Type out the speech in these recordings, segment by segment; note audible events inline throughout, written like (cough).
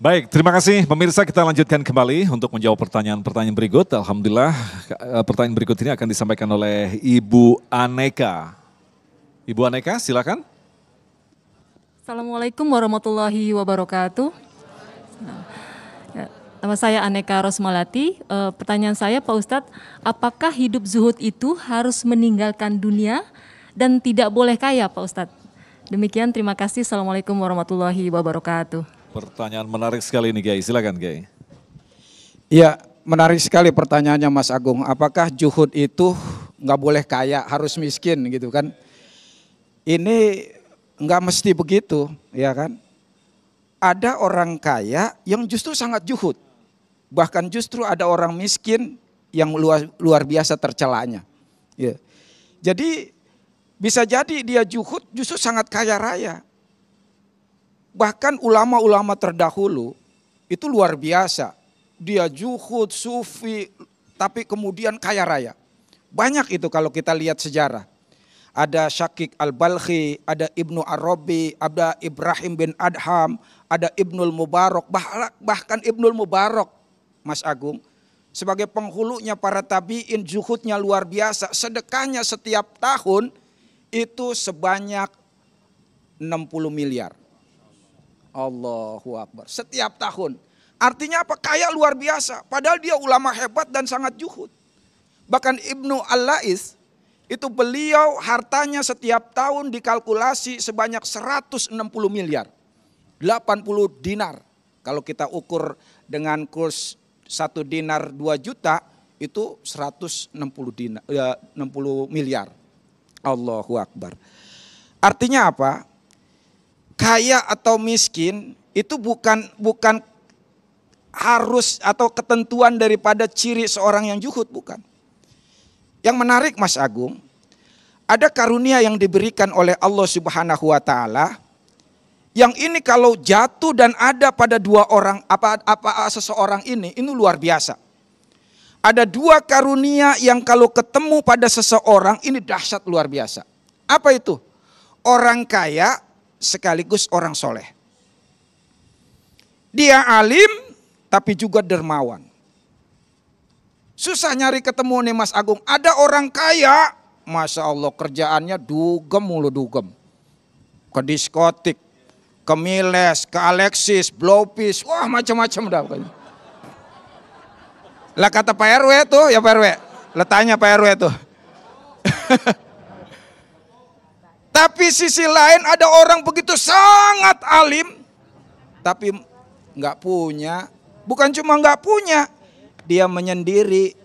Baik, terima kasih pemirsa kita lanjutkan kembali untuk menjawab pertanyaan-pertanyaan berikut. Alhamdulillah eh, pertanyaan berikut ini akan disampaikan oleh Ibu Aneka. Ibu Aneka silakan. Assalamualaikum warahmatullahi wabarakatuh. Nama saya Aneka Rosmalati. E, pertanyaan saya Pak Ustadz, apakah hidup zuhud itu harus meninggalkan dunia dan tidak boleh kaya Pak Ustadz? Demikian terima kasih. Assalamualaikum warahmatullahi wabarakatuh. Pertanyaan menarik sekali ini Gai, silakan Gai. Ya, menarik sekali pertanyaannya Mas Agung. Apakah juhud itu nggak boleh kaya, harus miskin gitu kan? Ini nggak mesti begitu, ya kan? Ada orang kaya yang justru sangat juhud. Bahkan justru ada orang miskin yang luar, luar biasa tercelanya. Ya. Jadi bisa jadi dia juhud justru sangat kaya raya. Bahkan ulama-ulama terdahulu itu luar biasa. Dia juhud, sufi, tapi kemudian kaya raya. Banyak itu kalau kita lihat sejarah ada Syakik Al-Balkhi, ada Ibnu Arabi, ada Ibrahim bin Adham, ada Ibnul Mubarak, bahkan Ibnul Mubarak, Mas Agung, sebagai penghulunya para tabiin, zuhudnya luar biasa, sedekahnya setiap tahun itu sebanyak 60 miliar. Allahu Akbar. Setiap tahun. Artinya apa? Kaya luar biasa. Padahal dia ulama hebat dan sangat juhud. Bahkan Ibnu Al-Lais itu beliau hartanya setiap tahun dikalkulasi sebanyak 160 miliar. 80 dinar. Kalau kita ukur dengan kurs satu dinar 2 juta itu 160 dinar, ya, 60 miliar. Allahu Akbar. Artinya apa? Kaya atau miskin itu bukan bukan harus atau ketentuan daripada ciri seorang yang juhud bukan. Yang menarik Mas Agung, ada karunia yang diberikan oleh Allah Subhanahu wa taala yang ini kalau jatuh dan ada pada dua orang apa apa seseorang ini ini luar biasa. Ada dua karunia yang kalau ketemu pada seseorang ini dahsyat luar biasa. Apa itu? Orang kaya sekaligus orang soleh. Dia alim tapi juga dermawan. Susah nyari ketemu nih Mas Agung. Ada orang kaya, Masya Allah kerjaannya dugem mulu dugem. Ke diskotik, ke Miles, ke Alexis, Blowfish, wah macam-macam dah pokoknya. Lah kata Pak RW tuh, ya Pak RW. Letanya Pak RW tuh. (laughs) tapi sisi lain ada orang begitu sangat alim, tapi nggak punya. Bukan cuma nggak punya, dia menyendiri,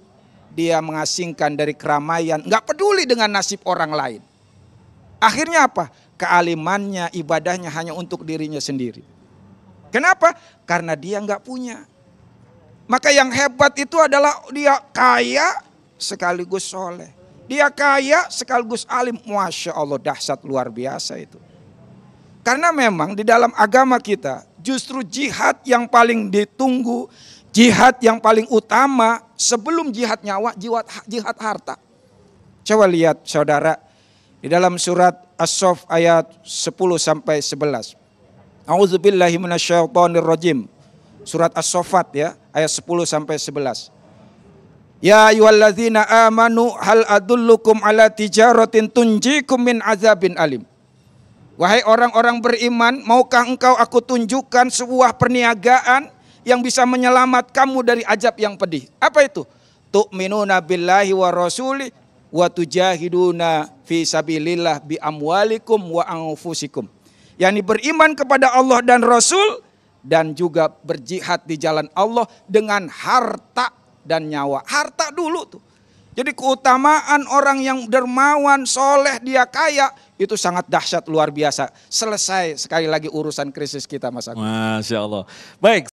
dia mengasingkan dari keramaian, nggak peduli dengan nasib orang lain. Akhirnya apa? Kealimannya, ibadahnya hanya untuk dirinya sendiri. Kenapa? Karena dia nggak punya. Maka yang hebat itu adalah dia kaya sekaligus soleh. Dia kaya sekaligus alim. Masya Allah dahsyat luar biasa itu. Karena memang di dalam agama kita justru jihad yang paling ditunggu, Jihad yang paling utama sebelum jihad nyawa, jihad, jihad harta. Coba lihat saudara di dalam surat As-Sof ayat 10 sampai 11. A'udzubillahi minasyaitonirrajim. Surat As-Sofat ya, ayat 10 sampai 11. Ya ayyuhalladzina amanu hal adullukum ala tijaratin tunjikum min azabin alim. Wahai orang-orang beriman, maukah engkau aku tunjukkan sebuah perniagaan yang bisa menyelamat kamu dari ajab yang pedih. Apa itu? Tu'minuna billahi wa rasuli wa tujahiduna fi sabilillah bi amwalikum wa anfusikum. Yani beriman kepada Allah dan Rasul dan juga berjihad di jalan Allah dengan harta dan nyawa. Harta dulu tuh. Jadi keutamaan orang yang dermawan, soleh, dia kaya, itu sangat dahsyat luar biasa. Selesai sekali lagi urusan krisis kita Mas. Masya Allah. Baik.